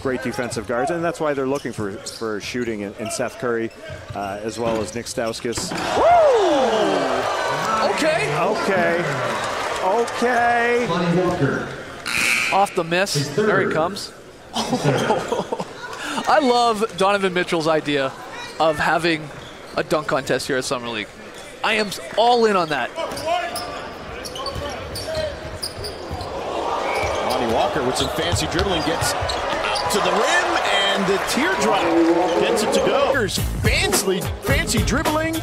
great defensive guards, and that's why they're looking for for shooting in, in Seth Curry, uh, as well as Nik Stauskas. Okay. Okay, okay. Lonnie Walker. Off the miss. There he comes. I love Donovan Mitchell's idea of having a dunk contest here at Summer League. I am all in on that. Lonnie Walker with some fancy dribbling gets out to the rim and the teardrop gets it to go. Fancy, fancy dribbling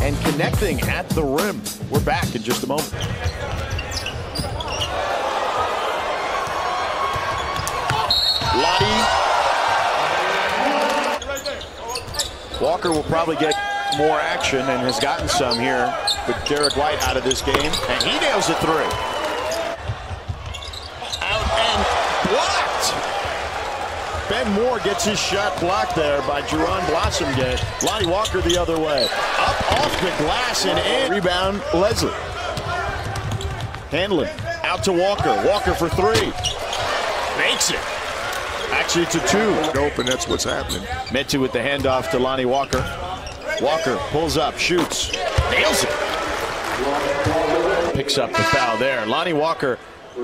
and connecting at the rim. We're back in just a moment. Lonnie. Walker will probably get more action and has gotten some here with Derrick White out of this game. And he nails a three. Out and blocked. Ben Moore gets his shot blocked there by Jaron Blossomgame. Lonnie Walker the other way. Up off the glass and in. Rebound, Leslie. Handling. Out to Walker. Walker for three. Makes it. Actually, it's a two. open. That's what's happening. Metu with the handoff to Lonnie Walker. Walker pulls up, shoots, nails it. Picks up the foul there. Lonnie Walker,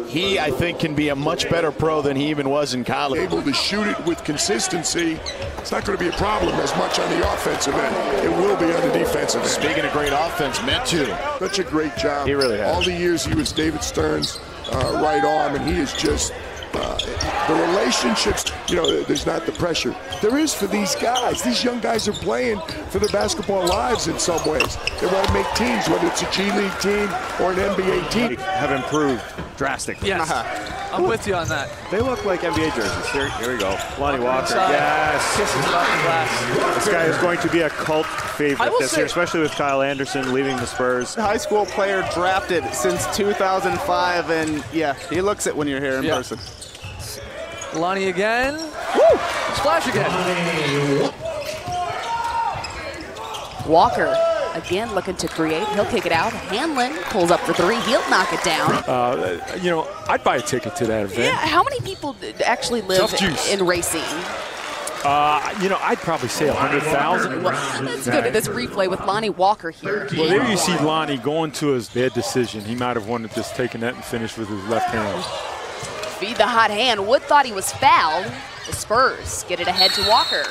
he, I think, can be a much better pro than he even was in college. Able to shoot it with consistency. It's not going to be a problem as much on the offensive end. It will be on the defensive end. Speaking of great offense, Metu. Such a great job. He really has. All the years he was David Stern's uh, right arm, and he is just uh, the relationships. You know, there's not the pressure. There is for these guys. These young guys are playing for their basketball lives in some ways. They want to make teams, whether it's a G League team or an NBA team. Have improved drastically. Yes. I'm with you on that. They look like NBA jerseys. Here, here we go. Lonnie Walker. Inside. Yes. Kisses it off the glass. This guy is going to be a cult favorite this say- year, especially with Kyle Anderson leaving the Spurs. high school player drafted since 2005, and yeah, he looks it when you're here in Yeah. person. Lonnie again. Woo! Splash again. Walker again looking to create. He'll kick it out. Hanlon pulls up for three. He'll knock it down. Uh, you know, I'd buy a ticket to that event. Yeah, how many people actually live Tough juice. in racing? Uh, you know, I'd probably say a hundred thousand. Well, let's go to this replay with Lonnie Walker here. Well, there you see Lonnie going to his bad decision. He might have wanted to just taken that and finished with his left hand. Feed the hot hand. Wood thought he was fouled. The Spurs get it ahead to Walker.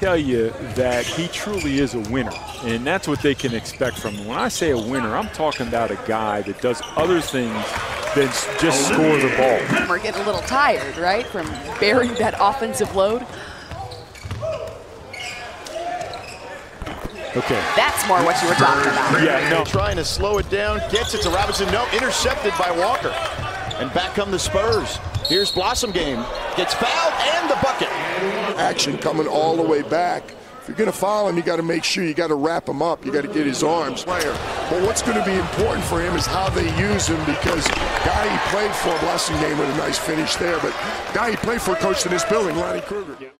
Tell you that he truly is a winner, and that's what they can expect from him. When I say a winner, I'm talking about a guy that does other things than just score the ball. We're getting a little tired, right, from bearing that offensive load. Okay. That's more what you were talking about. Yeah. No. Trying to slow it down, gets it to Robinson. No, intercepted by Walker. And back come the Spurs. Here's Blossomgame. Gets fouled and the bucket. action coming all the way back. If you're going to foul him, you got to make sure you got to wrap him up. You got to get his arms. Player. But what's going to be important for him is how they use him because guy he played for, Blossomgame with a nice finish there, but guy he played for coached in this building, Lonnie Kruger.